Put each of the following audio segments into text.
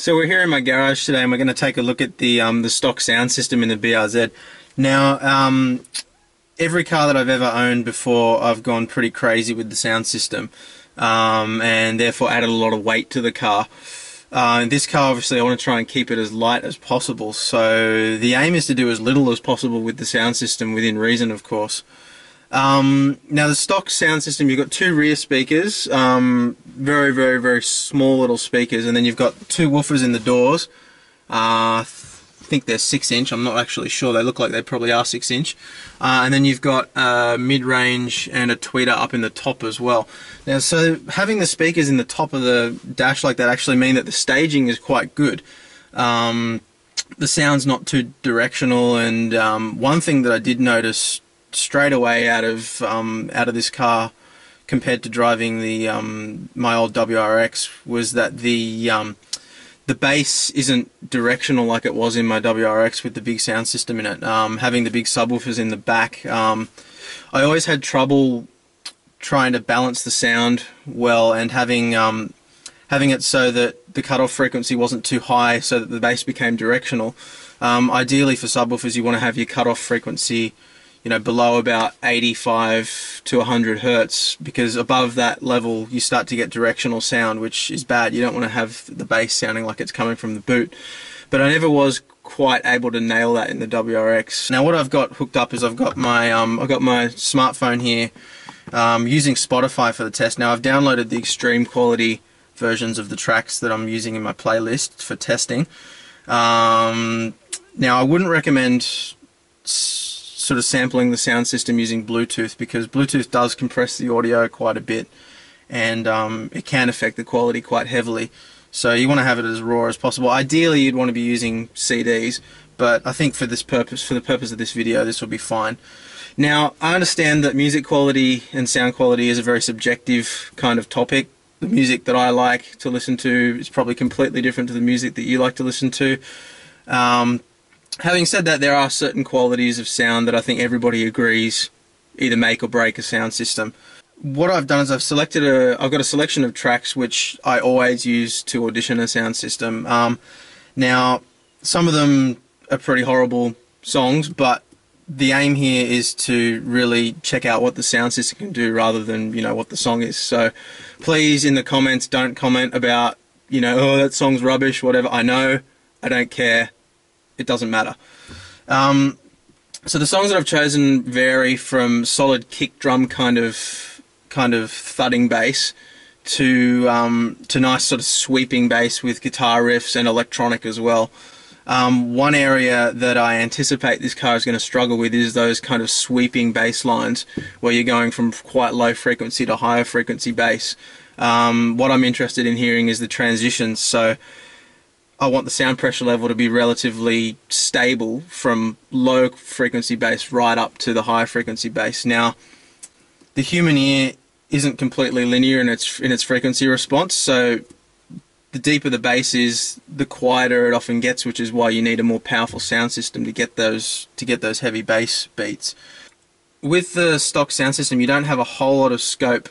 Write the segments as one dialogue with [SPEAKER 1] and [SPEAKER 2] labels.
[SPEAKER 1] So we're here in my garage today and we're going to take a look at the um, the stock sound system in the BRZ. Now, um, every car that I've ever owned before, I've gone pretty crazy with the sound system um, and therefore added a lot of weight to the car. Uh, this car, obviously, I want to try and keep it as light as possible. So the aim is to do as little as possible with the sound system, within reason, of course. Um, now the stock sound system, you've got two rear speakers, um, very, very, very small little speakers, and then you've got two woofers in the doors. Uh, I think they're six inch. I'm not actually sure. They look like they probably are six inch. Uh, and then you've got a mid-range and a tweeter up in the top as well. Now, so having the speakers in the top of the dash like that actually mean that the staging is quite good. Um, the sound's not too directional, and um, one thing that I did notice straight away out of um, out of this car compared to driving the um, my old WRX was that the um, the bass isn't directional like it was in my WRX with the big sound system in it. Um, having the big subwoofers in the back, um, I always had trouble trying to balance the sound well and having um, having it so that the cutoff frequency wasn't too high so that the bass became directional. ideally for subwoofers you want to have your cutoff frequency you know, below about 85 to 100 hertz because above that level you start to get directional sound, which is bad. You don't want to have the bass sounding like it's coming from the boot. But I never was quite able to nail that in the WRX. Now what I've got hooked up is I've got my um, I've got my smartphone here um, using Spotify for the test. Now I've downloaded the extreme quality versions of the tracks that I'm using in my playlist for testing. Um, now I wouldn't recommend sort of sampling the sound system using Bluetooth because Bluetooth does compress the audio quite a bit and um, it can affect the quality quite heavily. So you want to have it as raw as possible. Ideally, you'd want to be using CDs, but I think for this purpose, for the purpose of this video, this will be fine. Now, I understand that music quality and sound quality is a very subjective kind of topic. The music that I like to listen to is probably completely different to the music that you like to listen to. Um, having said that, there are certain qualities of sound that I think everybody agrees either make or break a sound system. What I've done is I've selected a, I've got a selection of tracks which I always use to audition a sound system. Um, now, some of them are pretty horrible songs, but the aim here is to really check out what the sound system can do rather than, you know, what the song is. So please, in the comments, don't comment about, you know, oh, that song's rubbish, whatever. I know, I don't care it doesn't matter. Um, so the songs that I've chosen vary from solid kick drum kind of kind of thudding bass to um, to nice sort of sweeping bass with guitar riffs and electronic as well. Um, one area that I anticipate this car is going to struggle with is those kind of sweeping bass lines where you're going from quite low frequency to higher frequency bass. Um, what I'm interested in hearing is the transitions. So I want the sound pressure level to be relatively stable from low frequency bass right up to the high frequency bass. Now, the human ear isn't completely linear in its in its frequency response, so the deeper the bass is, the quieter it often gets, which is why you need a more powerful sound system to get those to get those heavy bass beats. With the stock sound system, you don't have a whole lot of scope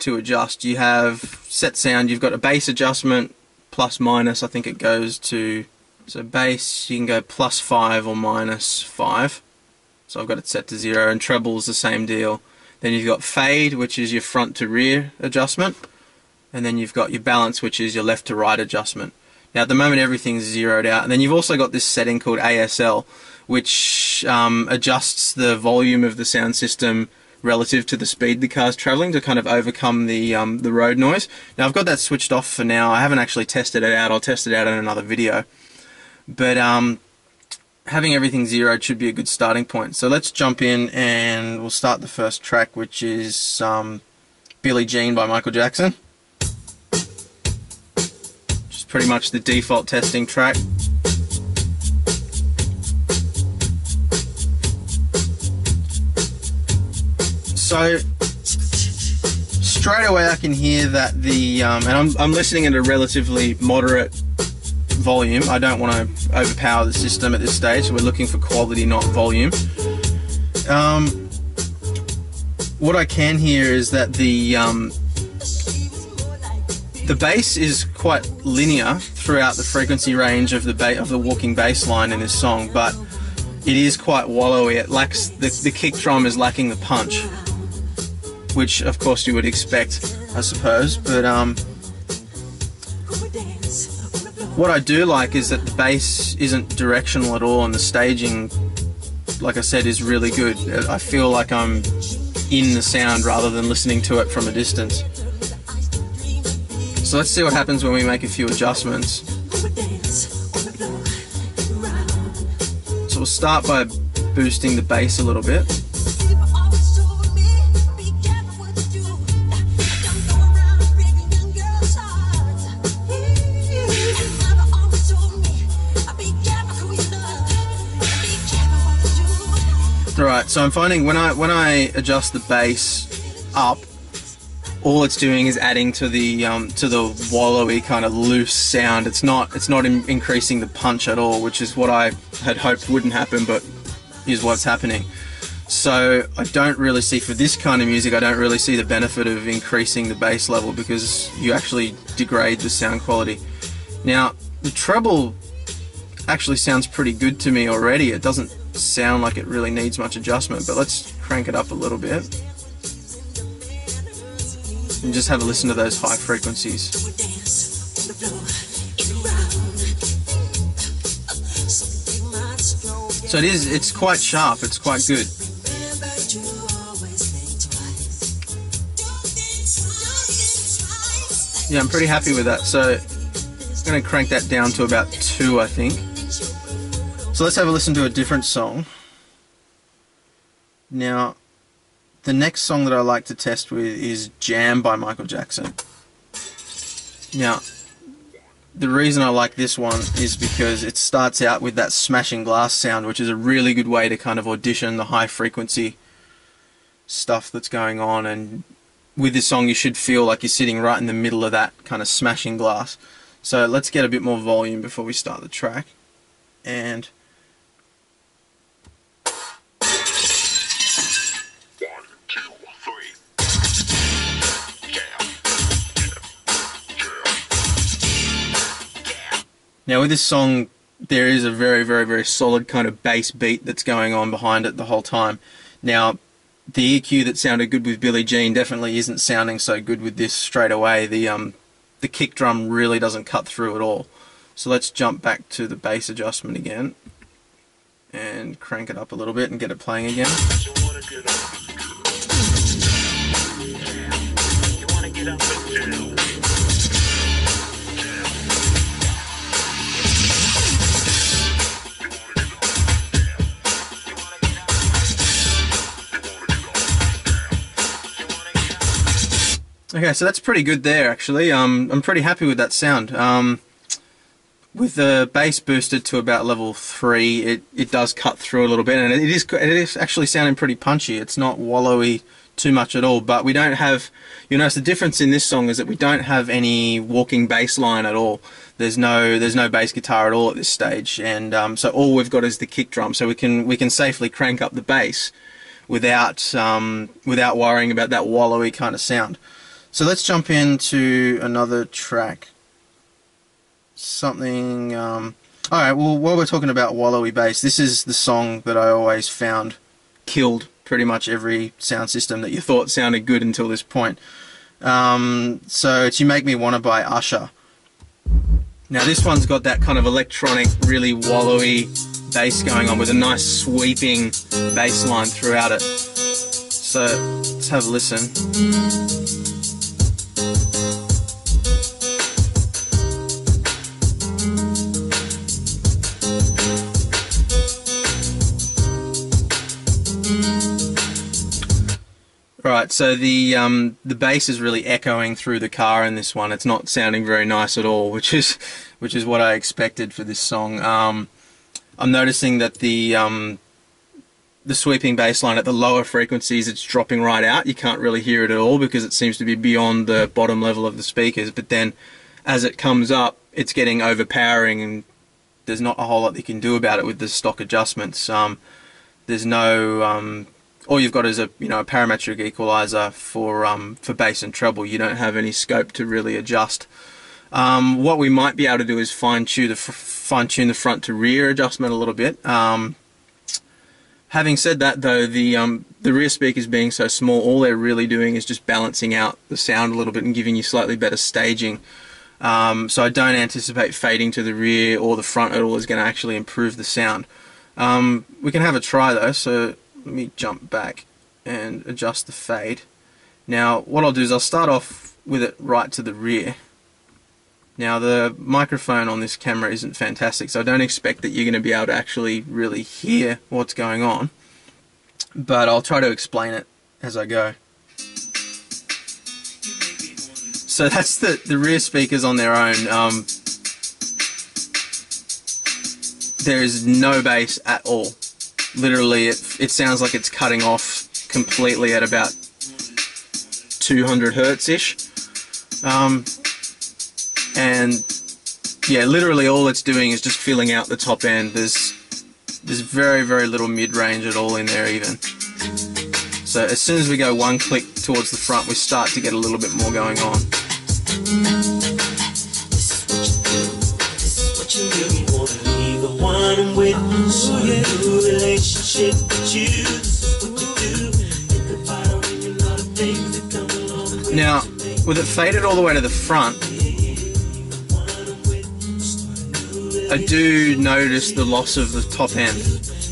[SPEAKER 1] to adjust. You have set sound, you've got a bass adjustment, plus minus, I think it goes to, so bass, you can go plus 5 or minus 5. So I've got it set to 0, and treble is the same deal. Then you've got fade, which is your front to rear adjustment. And then you've got your balance, which is your left to right adjustment. Now at the moment everything's zeroed out. And then you've also got this setting called ASL, which um, adjusts the volume of the sound system relative to the speed the car's traveling to kind of overcome the um, the road noise. Now I've got that switched off for now. I haven't actually tested it out. I'll test it out in another video. But um, having everything zeroed should be a good starting point. So let's jump in and we'll start the first track, which is um, Billie Jean by Michael Jackson. Just pretty much the default testing track. So straight away I can hear that the um, and I'm I'm listening at a relatively moderate volume. I don't want to overpower the system at this stage, so we're looking for quality, not volume. Um, what I can hear is that the um, the bass is quite linear throughout the frequency range of the ba- of the walking bass line in this song, but it is quite wallowy. It lacks the, the kick drum is lacking the punch, which of course you would expect, I suppose. But um, what I do like is that the bass isn't directional at all, and the staging, like I said, is really good. I feel like I'm in the sound rather than listening to it from a distance. So let's see what happens when we make a few adjustments. So we'll start by boosting the bass a little bit. Alright, so I'm finding when I when I adjust the bass up all it's doing is adding to the um, to the wallowy kind of loose sound. It's not it's not in increasing the punch at all, which is what I had hoped wouldn't happen, but is what's happening. So I don't really see for this kind of music, I don't really see the benefit of increasing the bass level because you actually degrade the sound quality. Now the treble actually sounds pretty good to me already. It doesn't sound like it really needs much adjustment, but let's crank it up a little bit and just have a listen to those high frequencies. So it is, it's quite sharp, it's quite good. Yeah, I'm pretty happy with that. So I'm going to crank that down to about 2, I think. So let's have a listen to a different song. Now, the next song that I like to test with is Jam by Michael Jackson. Now, the reason I like this one is because it starts out with that smashing glass sound, which is a really good way to kind of audition the high frequency stuff that's going on. And with this song, you should feel like you're sitting right in the middle of that kind of smashing glass. So let's get a bit more volume before we start the track. And Now with this song, there is a very, very, very solid kind of bass beat that's going on behind it the whole time. Now, the EQ that sounded good with Billie Jean definitely isn't sounding so good with this straight away. The um, the kick drum really doesn't cut through at all. So let's jump back to the bass adjustment again and crank it up a little bit and get it playing again. Okay, so that's pretty good there, actually. Um, I'm pretty happy with that sound. Um, with the bass boosted to about level 3, it, it does cut through a little bit, and it is, it is actually sounding pretty punchy. It's not wallowy too much at all, but we don't have, you notice the difference in this song is that we don't have any walking bass line at all. There's no there's no bass guitar at all at this stage, and um, so all we've got is the kick drum. So we can we can safely crank up the bass without um, without worrying about that wallowy kind of sound. So let's jump into another track. Something. Um, all right. Well, while we're talking about wallowy bass, this is the song that I always found killed pretty much every sound system that you thought sounded good until this point. Um, so it's "You Make Me Wanna" by Usher. Now this one's got that kind of electronic, really wallowy bass going on with a nice sweeping bass line throughout it. So let's have a listen. Right, so the um, the bass is really echoing through the car in this one. It's not sounding very nice at all, which is which is what I expected for this song. Um, I'm noticing that the um, the sweeping bass line at the lower frequencies it's dropping right out. You can't really hear it at all because it seems to be beyond the bottom level of the speakers. But then, as it comes up, it's getting overpowering, and there's not a whole lot you can do about it with the stock adjustments. Um, there's no um, all you've got is a you know a parametric equalizer for um, for bass and treble. You don't have any scope to really adjust. Um, what we might be able to do is fine tune the fine tune the front to rear adjustment a little bit. Um, having said that, though, the um, the rear speakers being so small, all they're really doing is just balancing out the sound a little bit and giving you slightly better staging. Um, so I don't anticipate fading to the rear or the front at all is going to actually improve the sound. Um, we can have a try though, so let me jump back and adjust the fade. Now what I'll do is I'll start off with it right to the rear. Now the microphone on this camera isn't fantastic so I don't expect that you're going to be able to actually really hear what's going on but I'll try to explain it as I go. So that's the, the rear speakers on their own. Um, there is no bass at all. Literally, it, it sounds like it's cutting off completely at about 200 hertz ish. Um, and yeah, literally all it's doing is just filling out the top end. There's there's very very little mid range at all in there even. So as soon as we go one click towards the front, we start to get a little bit more going on. Now, with it faded all the way to the front, I do notice the loss of the top end.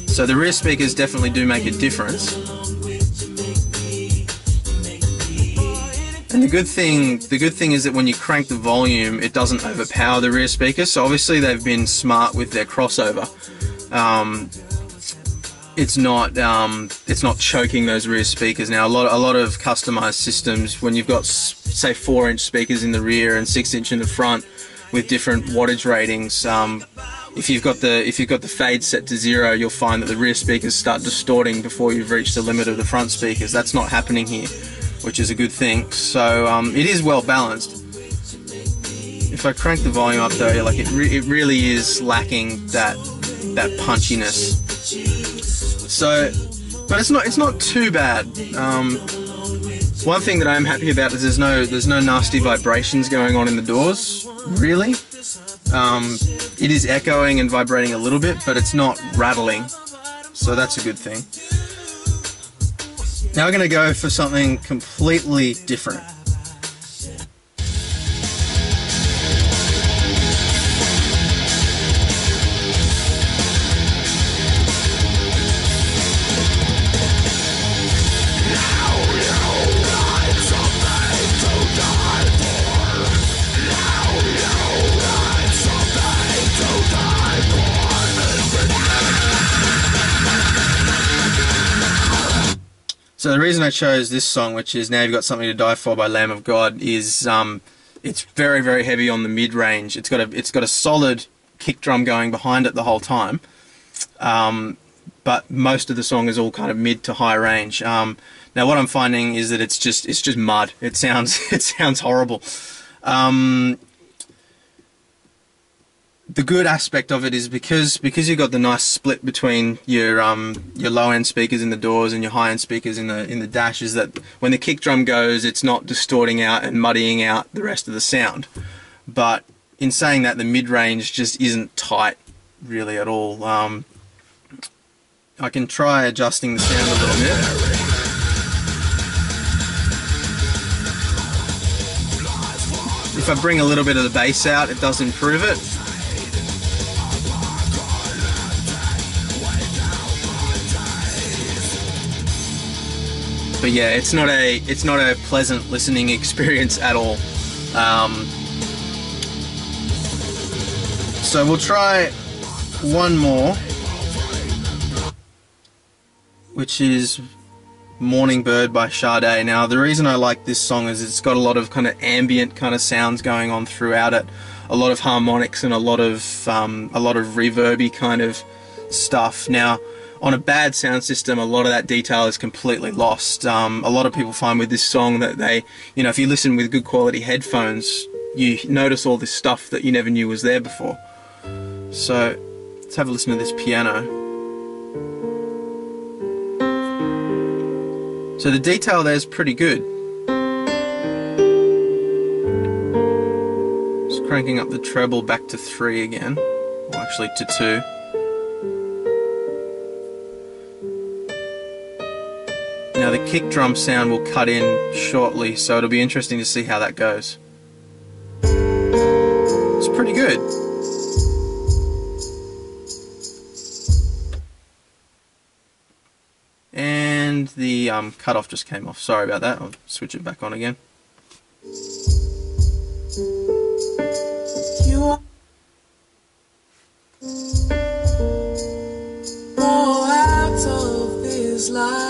[SPEAKER 1] So the rear speakers definitely do make a difference. The good thing, the good thing is that when you crank the volume, it doesn't overpower the rear speakers. So obviously they've been smart with their crossover. Um, it's not um, it's not choking those rear speakers. Now a lot a lot of customized systems when you've got say four inch speakers in the rear and six inch in the front with different wattage ratings. Um, if you've got the if you've got the fade set to zero, you'll find that the rear speakers start distorting before you've reached the limit of the front speakers. That's not happening here which is a good thing. So um, it is well balanced. If I crank the volume up though, like it, re it really is lacking that that punchiness. So, but it's not it's not too bad. Um, one thing that I'm happy about is there's no there's no nasty vibrations going on in the doors. Really, um, it is echoing and vibrating a little bit, but it's not rattling. So that's a good thing. Now we're going to go for something completely different. So the reason I chose this song, which is "Now You've Got Something to Die For" by Lamb of God, is um, it's very very heavy on the mid range. It's got a it's got a solid kick drum going behind it the whole time, um, but most of the song is all kind of mid to high range. Um, now what I'm finding is that it's just it's just mud. It sounds it sounds horrible. Um, the good aspect of it is because because you've got the nice split between your um your low end speakers in the doors and your high end speakers in the in the dash is that when the kick drum goes it's not distorting out and muddying out the rest of the sound. But in saying that the mid range just isn't tight really at all. Um, I can try adjusting the sound a little bit. If I bring a little bit of the bass out it does improve it but yeah, it's not a it's not a pleasant listening experience at all. Um, so we'll try one more, which is Morning Bird by Sade. Now, the reason I like this song is it's got a lot of kind of ambient kind of sounds going on throughout it, a lot of harmonics and a lot of um, a lot of reverby kind of stuff. Now, on a bad sound system, a lot of that detail is completely lost. Um, a lot of people find with this song that they, you know, if you listen with good quality headphones, you notice all this stuff that you never knew was there before. So, let's have a listen to this piano. So the detail there is pretty good. Just cranking up the treble back to 3 again, or actually to 2. Now the kick drum sound will cut in shortly, so it'll be interesting to see how that goes. It's pretty good. And the um, cutoff just came off. Sorry about that. I'll switch it back on again. Life.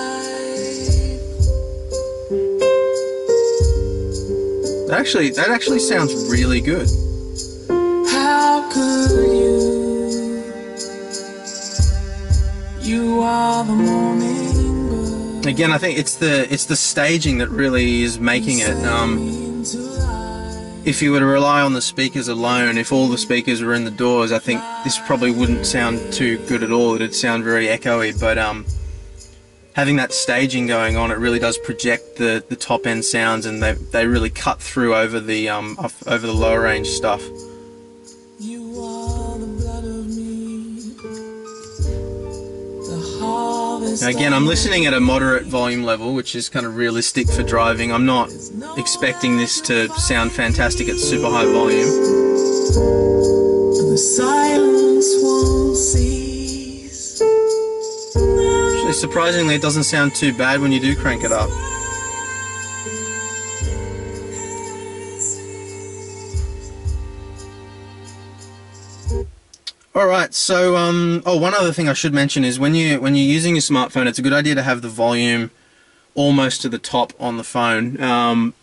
[SPEAKER 1] Actually, that actually sounds really good. How could you? You are the morning. Again, I think it's the it's the staging that really is making it. Um, if you were to rely on the speakers alone, if all the speakers were in the doors, I think this probably wouldn't sound too good at all. It'd sound very echoey, but um, having that staging going on, it really does project the, the top end sounds, and they, they really cut through over the um, over the lower range stuff. Now again, I'm listening at a moderate volume level, which is kind of realistic for driving. I'm not expecting this to sound fantastic at super high volume. Surprisingly, it doesn't sound too bad when you do crank it up. Alright, so um, oh, one other thing I should mention is when you when you're using your smartphone, it's a good idea to have the volume almost to the top on the phone. Um,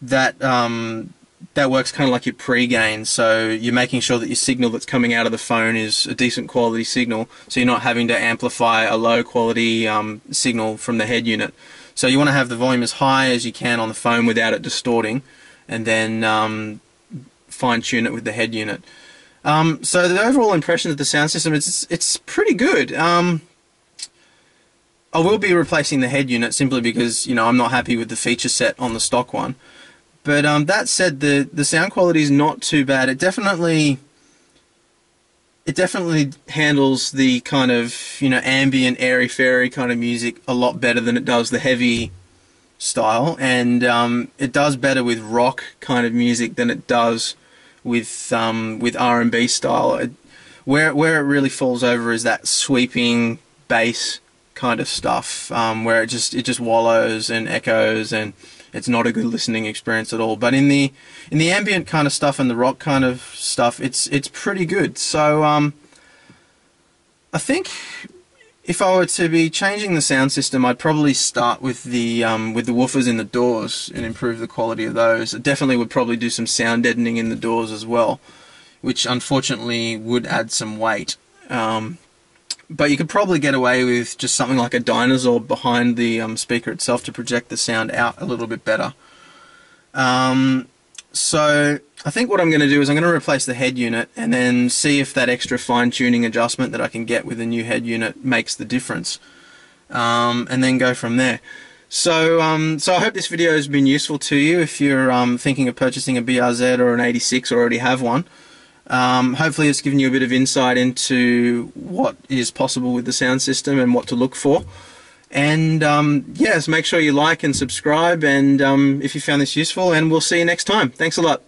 [SPEAKER 1] that um, that works kind of like your pre-gain. So you're making sure that your signal that's coming out of the phone is a decent quality signal. So you're not having to amplify a low quality um, signal from the head unit. So you want to have the volume as high as you can on the phone without it distorting, and then um, fine tune it with the head unit. Um, so the overall impression of the sound system is it's pretty good. Um, I will be replacing the head unit simply because you know I'm not happy with the feature set on the stock one. But um, that said, the the sound quality is not too bad. It definitely it definitely handles the kind of you know ambient, airy fairy kind of music a lot better than it does the heavy style, and um, it does better with rock kind of music than it does with um, with R and B style. It, where where it really falls over is that sweeping bass kind of stuff, um, where it just it just wallows and echoes and it's not a good listening experience at all. But in the in the ambient kind of stuff and the rock kind of stuff, it's it's pretty good. So um, I think if I were to be changing the sound system, I'd probably start with the um, with the woofers in the doors and improve the quality of those. I definitely would probably do some sound deadening in the doors as well, which unfortunately would add some weight. Um, but you could probably get away with just something like a dinosaur behind the um, speaker itself to project the sound out a little bit better. Um, so I think what I'm going to do is I'm going to replace the head unit and then see if that extra fine tuning adjustment that I can get with the new head unit makes the difference. Um, and then go from there. So, um, so I hope this video has been useful to you if you're um, thinking of purchasing a BRZ or an 86 or already have one. Um, hopefully it's given you a bit of insight into what is possible with the sound system and what to look for. And um, yes, make sure you like and subscribe and um, if you found this useful and we'll see you next time. Thanks a lot.